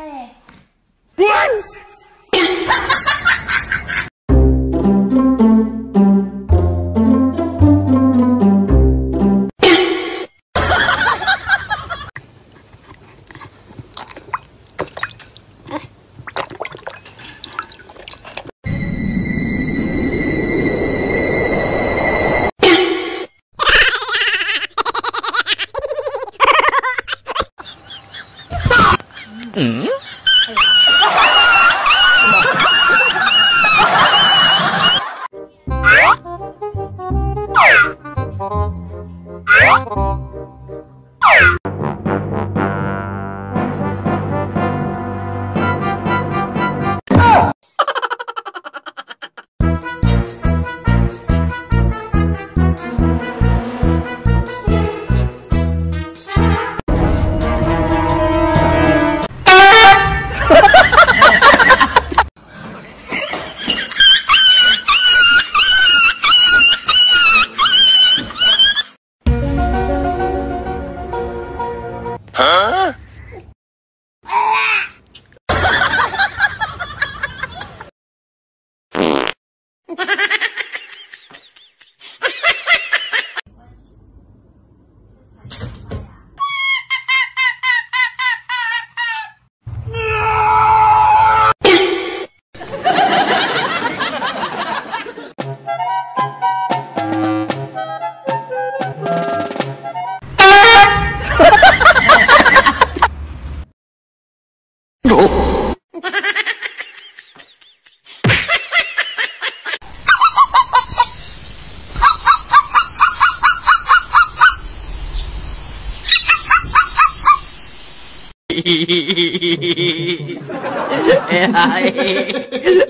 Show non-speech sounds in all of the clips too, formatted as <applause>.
「ご！」。嗯。嗯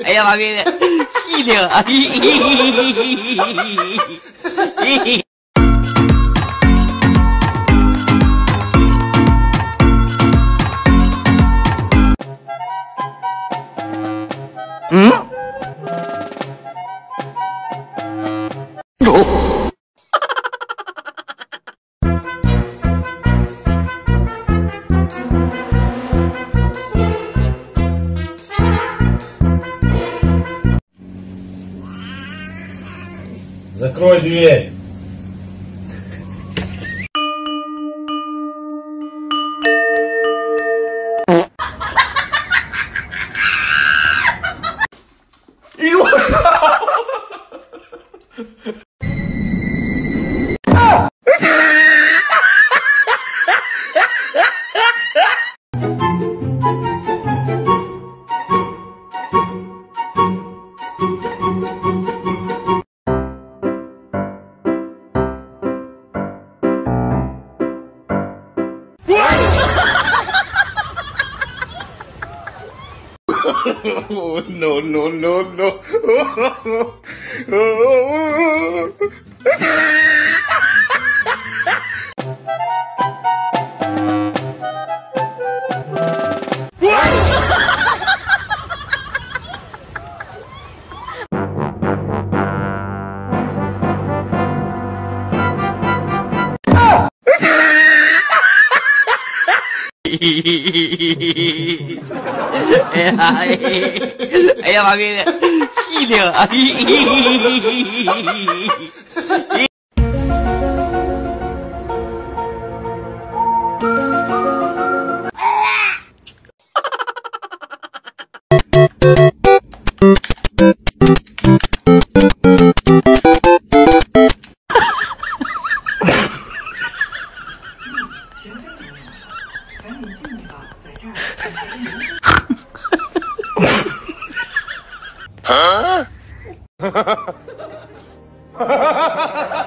哎呀妈逼的，屁的！Croix de é. <laughs> no, no, no, no. <laughs> 嘿嘿嘿嘿嘿，哎呀，哎，哎呀，妈逼的，气的，哎嘿嘿嘿嘿嘿。Ha ha ha ha ha!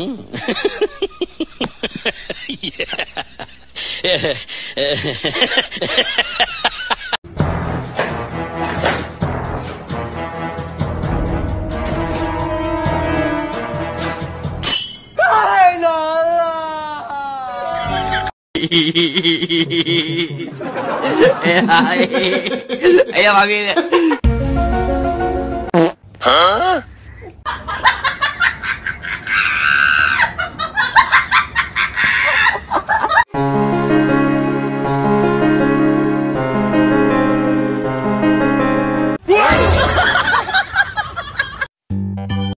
<laughs> 太难了！<laughs> 哎呀，哎呀，妈逼的！